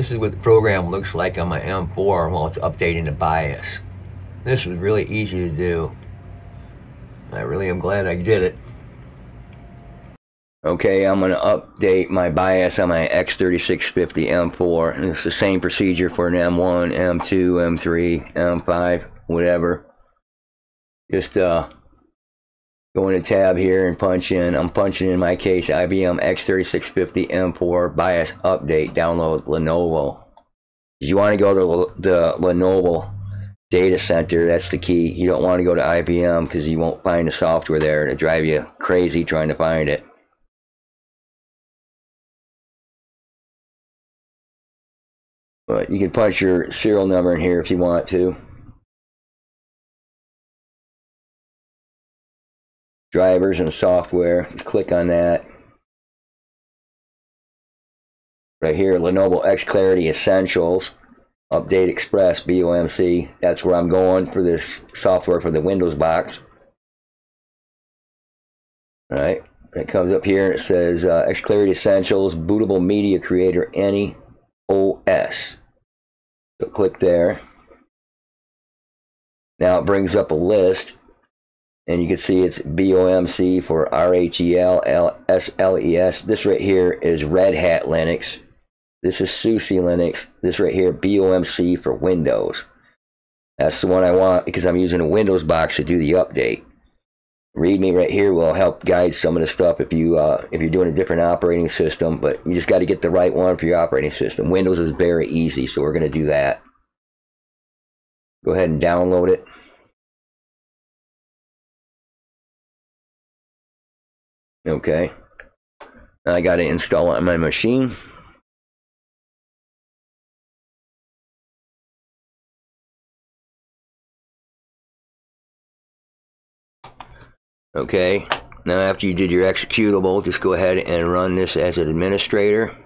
This is what the program looks like on my M4 while it's updating the BIOS. This was really easy to do. I really am glad I did it. Okay, I'm going to update my BIOS on my X3650 M4. And it's the same procedure for an M1, M2, M3, M5, whatever. Just uh, go in a tab here and punch in. I'm punching in my case IBM X3650 M4 BIOS update. Download Lenovo. You want to go to the Lenovo data center. That's the key. You don't want to go to IBM because you won't find the software there. It'll drive you crazy trying to find it. But you can punch your serial number in here if you want to. Drivers and software. click on that. Right here, Lenovo X Clarity Essentials. Update Express BOMC. That's where I'm going for this software for the Windows box. All right. It comes up here and it says uh, X Clarity Essentials, bootable media creator, any OS. So click there. Now it brings up a list, and you can see it's BOMC for r-h-e-l-s-l-e-s This right here is Red Hat Linux. This is SUSE Linux. This right here, BOMC for Windows. That's the one I want because I'm using a Windows box to do the update. README right here will help guide some of the stuff if you uh, if you're doing a different operating system, but you just got to get the right one for your operating system. Windows is very easy, so we're going to do that. Go ahead and download it. Okay. I got to install it on my machine. Okay, now after you did your executable, just go ahead and run this as an administrator.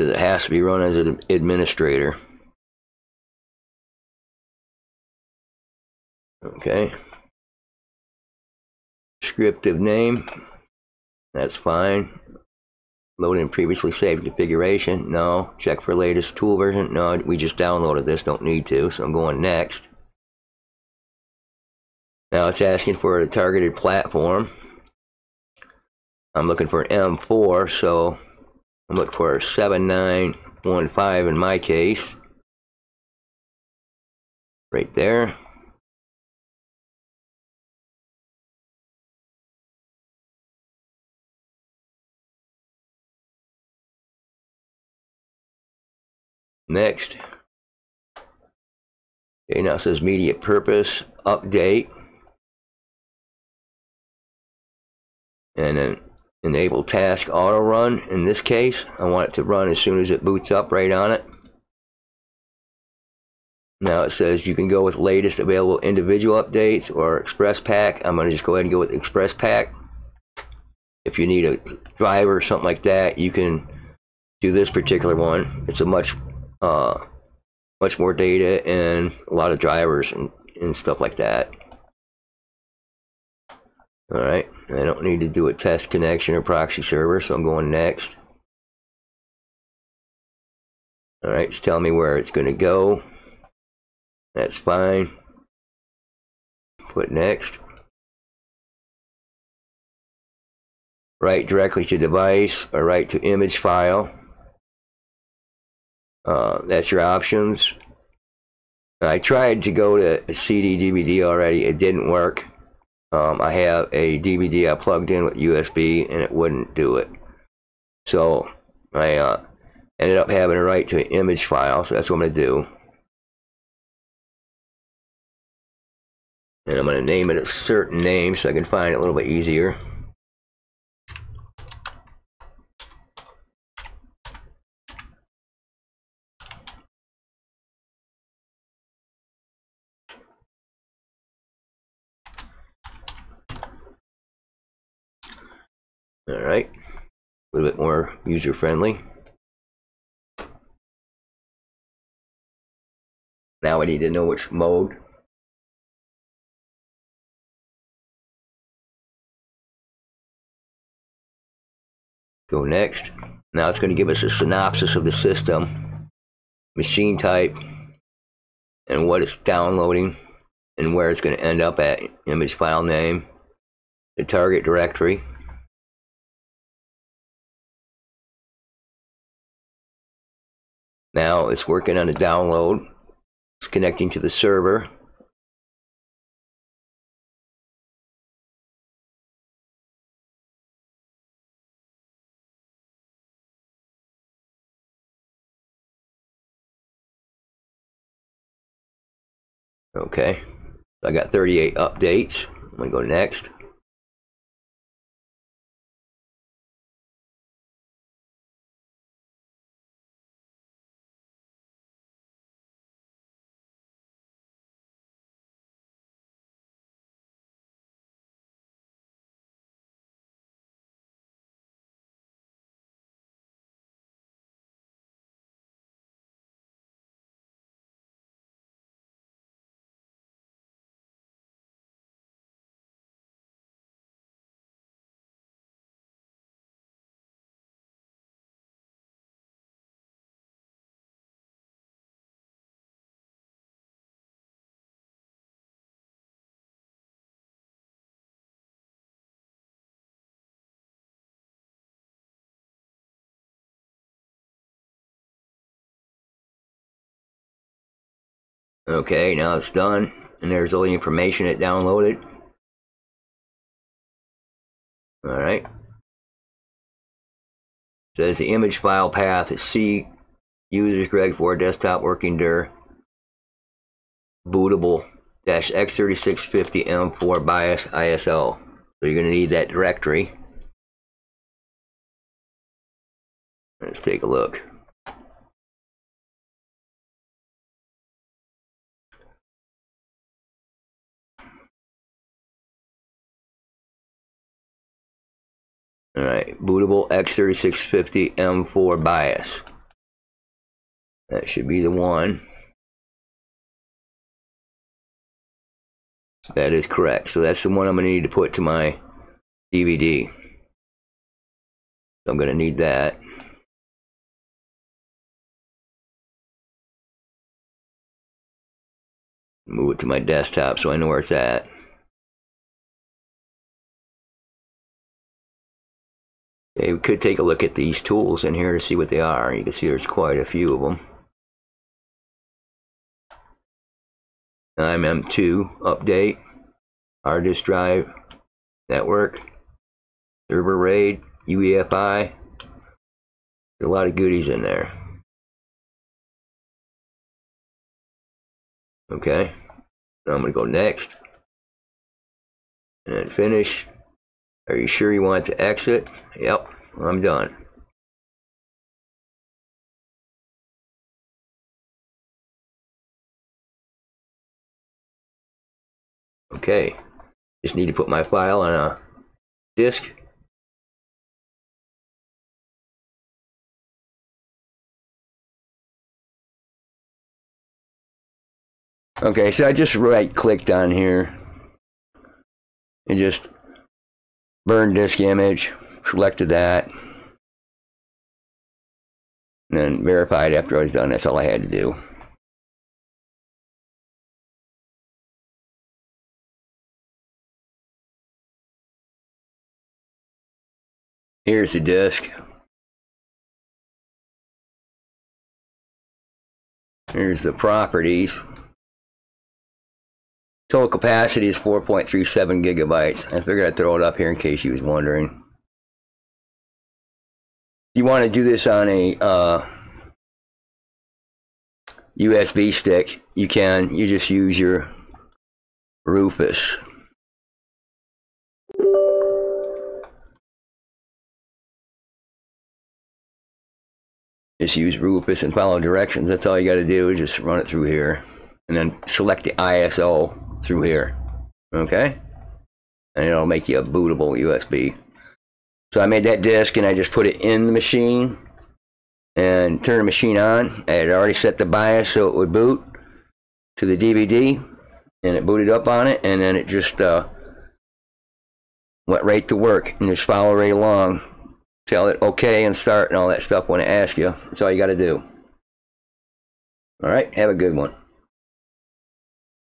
It has to be run as an administrator. Okay. Descriptive name. That's fine. Load in previously saved configuration. No. Check for latest tool version. No, we just downloaded this. Don't need to. So I'm going next. Now it's asking for a targeted platform. I'm looking for M4, so I'm looking for 7915 in my case. Right there. Next. Okay, now it says media purpose update. And then enable task auto run. In this case, I want it to run as soon as it boots up right on it. Now it says you can go with latest available individual updates or Express Pack. I'm going to just go ahead and go with Express Pack. If you need a driver or something like that, you can do this particular one. It's a much uh, much more data and a lot of drivers and, and stuff like that. All right, I don't need to do a test connection or proxy server, so I'm going next. All right, it's telling me where it's going to go. That's fine. Put next. Write directly to device or write to image file. Uh, that's your options. I tried to go to CD DVD already. It didn't work. Um, I have a DVD I plugged in with USB and it wouldn't do it. So I uh, ended up having to write to an image file. So that's what I'm going to do. And I'm going to name it a certain name so I can find it a little bit easier. All right, a little bit more user friendly. Now I need to know which mode. Go next. Now it's going to give us a synopsis of the system, machine type, and what it's downloading, and where it's going to end up at, image file name, the target directory, Now it's working on a download. It's connecting to the server. Okay, I got 38 updates. I'm gonna go next. Okay, now it's done. And there's all the information it downloaded. Alright. Says the image file path is C users Greg for desktop working dir bootable dash x3650 M4 BIOS ISO. So you're going to need that directory. Let's take a look. All right, bootable X3650 M4 BIOS. That should be the one. That is correct. So that's the one I'm going to need to put to my DVD. So I'm going to need that. Move it to my desktop so I know where it's at. We could take a look at these tools in here to see what they are. You can see there's quite a few of them. MM2 update, hard disk drive, network, server RAID, UEFI. There's a lot of goodies in there. Okay, so I'm going to go next and then finish. Are you sure you want to exit? Yep, I'm done. Okay, just need to put my file on a disk. Okay, so I just right clicked on here and just burn disk image, selected that, and then verified after I was done. That's all I had to do. Here's the disk. Here's the properties. Total capacity is 4.37 gigabytes. I figured I'd throw it up here in case you was wondering. You want to do this on a uh, USB stick, you can. You just use your Rufus. Just use Rufus and follow directions. That's all you got to do just run it through here. And then select the ISO through here. Okay? And it'll make you a bootable USB. So I made that disk and I just put it in the machine and turn the machine on. I had already set the BIOS so it would boot to the DVD and it booted up on it and then it just uh, went right to work and just followed right along Tell it okay and start and all that stuff when it asks you. That's all you got to do. All right, have a good one.